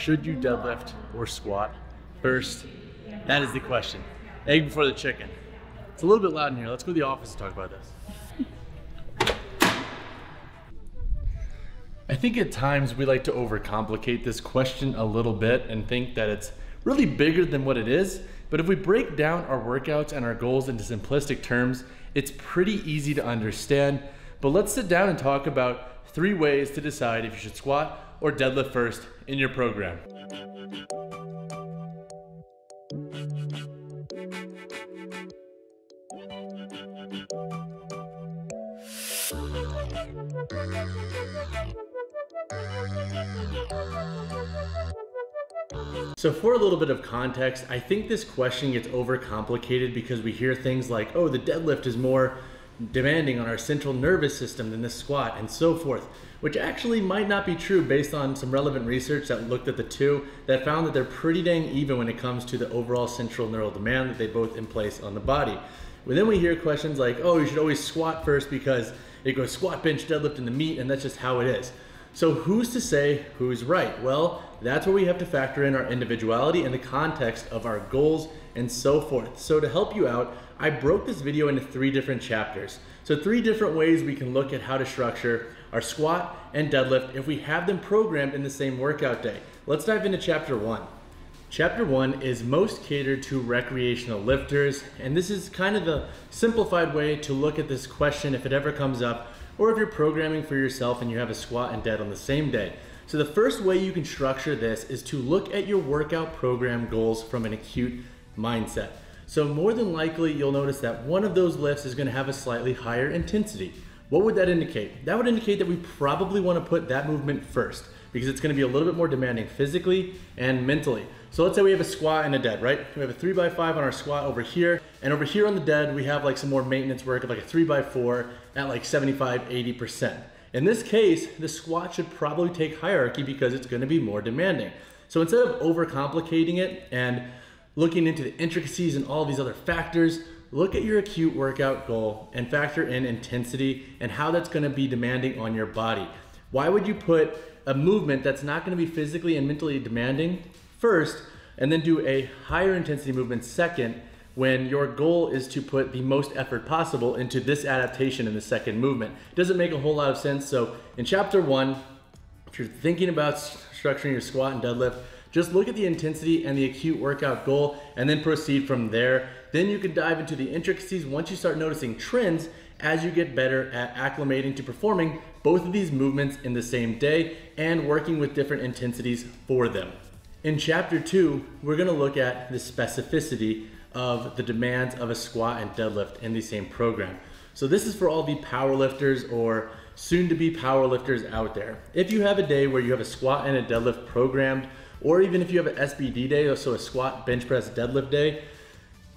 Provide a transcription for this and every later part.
Should you deadlift or squat first? That is the question. Egg before the chicken. It's a little bit loud in here. Let's go to the office and talk about this. I think at times we like to overcomplicate this question a little bit and think that it's really bigger than what it is. But if we break down our workouts and our goals into simplistic terms, it's pretty easy to understand. But let's sit down and talk about three ways to decide if you should squat or deadlift first in your program. So for a little bit of context, I think this question gets overcomplicated because we hear things like, oh, the deadlift is more demanding on our central nervous system than the squat and so forth, which actually might not be true based on some relevant research that looked at the two that found that they're pretty dang even when it comes to the overall central neural demand that they both in place on the body. But then we hear questions like, oh, you should always squat first because it goes squat, bench, deadlift, and the meet, and that's just how it is. So who's to say who's right? Well, that's where we have to factor in our individuality and the context of our goals and so forth. So to help you out, I broke this video into three different chapters. So three different ways we can look at how to structure our squat and deadlift if we have them programmed in the same workout day. Let's dive into chapter one. Chapter one is most catered to recreational lifters, and this is kind of the simplified way to look at this question if it ever comes up or if you're programming for yourself and you have a squat and dead on the same day. So the first way you can structure this is to look at your workout program goals from an acute mindset. So more than likely, you'll notice that one of those lifts is gonna have a slightly higher intensity. What would that indicate? That would indicate that we probably wanna put that movement first because it's gonna be a little bit more demanding physically and mentally. So let's say we have a squat and a dead, right? We have a three by five on our squat over here. And over here on the dead, we have like some more maintenance work of like a three by four at like 75, 80%. In this case, the squat should probably take hierarchy because it's gonna be more demanding. So instead of overcomplicating it and looking into the intricacies and all these other factors, look at your acute workout goal and factor in intensity and how that's gonna be demanding on your body. Why would you put a movement that's not gonna be physically and mentally demanding first, and then do a higher intensity movement second when your goal is to put the most effort possible into this adaptation in the second movement. Doesn't make a whole lot of sense. So in chapter one, if you're thinking about structuring your squat and deadlift, just look at the intensity and the acute workout goal and then proceed from there. Then you can dive into the intricacies once you start noticing trends as you get better at acclimating to performing both of these movements in the same day and working with different intensities for them. In chapter two, we're gonna look at the specificity of the demands of a squat and deadlift in the same program. So this is for all the powerlifters or soon to be powerlifters out there. If you have a day where you have a squat and a deadlift programmed, or even if you have an SBD day, so a squat, bench press, deadlift day,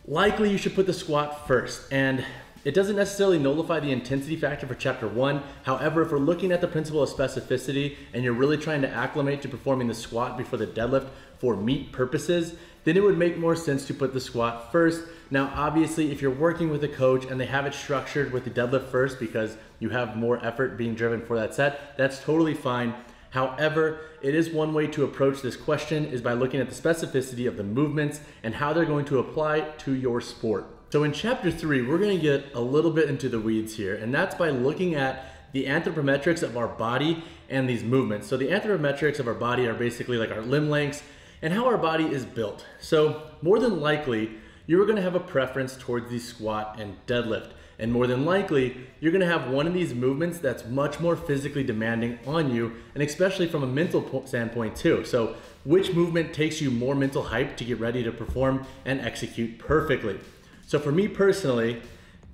likely you should put the squat first. And it doesn't necessarily nullify the intensity factor for chapter one. However, if we're looking at the principle of specificity and you're really trying to acclimate to performing the squat before the deadlift for meet purposes, then it would make more sense to put the squat first. Now, obviously, if you're working with a coach and they have it structured with the deadlift first because you have more effort being driven for that set, that's totally fine. However, it is one way to approach this question is by looking at the specificity of the movements and how they're going to apply to your sport. So in chapter three, we're gonna get a little bit into the weeds here, and that's by looking at the anthropometrics of our body and these movements. So the anthropometrics of our body are basically like our limb lengths and how our body is built. So more than likely, you're gonna have a preference towards the squat and deadlift. And more than likely, you're gonna have one of these movements that's much more physically demanding on you, and especially from a mental standpoint too. So which movement takes you more mental hype to get ready to perform and execute perfectly? So for me personally,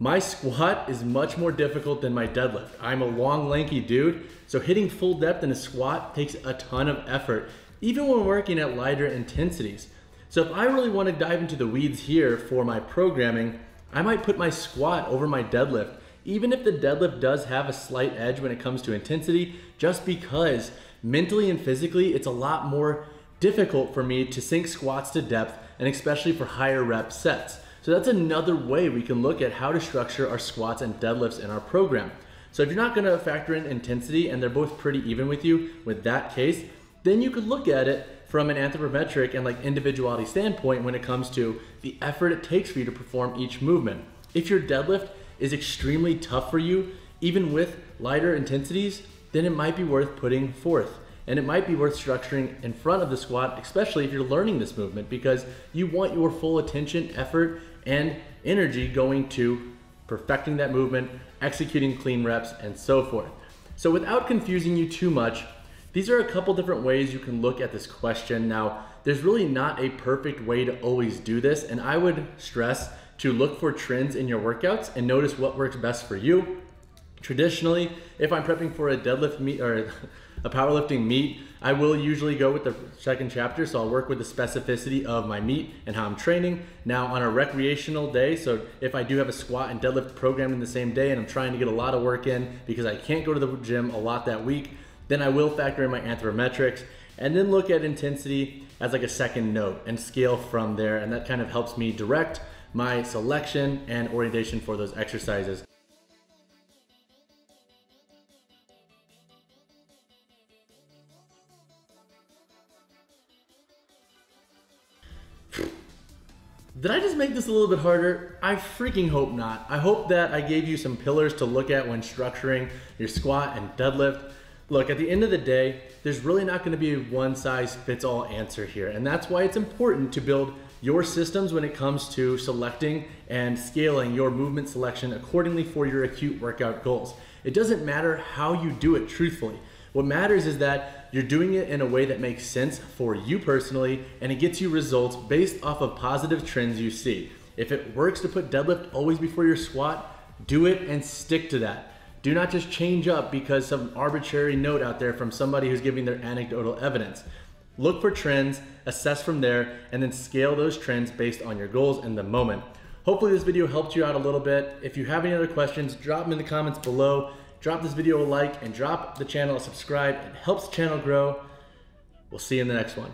my squat is much more difficult than my deadlift. I'm a long, lanky dude, so hitting full depth in a squat takes a ton of effort, even when working at lighter intensities. So if I really want to dive into the weeds here for my programming, I might put my squat over my deadlift, even if the deadlift does have a slight edge when it comes to intensity, just because mentally and physically, it's a lot more difficult for me to sink squats to depth and especially for higher rep sets. So that's another way we can look at how to structure our squats and deadlifts in our program. So if you're not gonna factor in intensity and they're both pretty even with you with that case, then you could look at it from an anthropometric and like individuality standpoint when it comes to the effort it takes for you to perform each movement. If your deadlift is extremely tough for you, even with lighter intensities, then it might be worth putting forth. And it might be worth structuring in front of the squat, especially if you're learning this movement, because you want your full attention, effort, and energy going to perfecting that movement, executing clean reps, and so forth. So without confusing you too much, these are a couple different ways you can look at this question. Now, there's really not a perfect way to always do this, and I would stress to look for trends in your workouts and notice what works best for you. Traditionally, if I'm prepping for a deadlift meet or a powerlifting meet, I will usually go with the second chapter. So I'll work with the specificity of my meet and how I'm training. Now on a recreational day, so if I do have a squat and deadlift program in the same day and I'm trying to get a lot of work in because I can't go to the gym a lot that week, then I will factor in my anthropometrics and then look at intensity as like a second note and scale from there. And that kind of helps me direct my selection and orientation for those exercises. Did I just make this a little bit harder? I freaking hope not. I hope that I gave you some pillars to look at when structuring your squat and deadlift. Look, at the end of the day, there's really not gonna be a one size fits all answer here. And that's why it's important to build your systems when it comes to selecting and scaling your movement selection accordingly for your acute workout goals. It doesn't matter how you do it truthfully. What matters is that you're doing it in a way that makes sense for you personally and it gets you results based off of positive trends you see. If it works to put deadlift always before your squat, do it and stick to that. Do not just change up because some arbitrary note out there from somebody who's giving their anecdotal evidence. Look for trends, assess from there, and then scale those trends based on your goals in the moment. Hopefully this video helped you out a little bit. If you have any other questions, drop them in the comments below. Drop this video a like and drop the channel a subscribe. It helps the channel grow. We'll see you in the next one.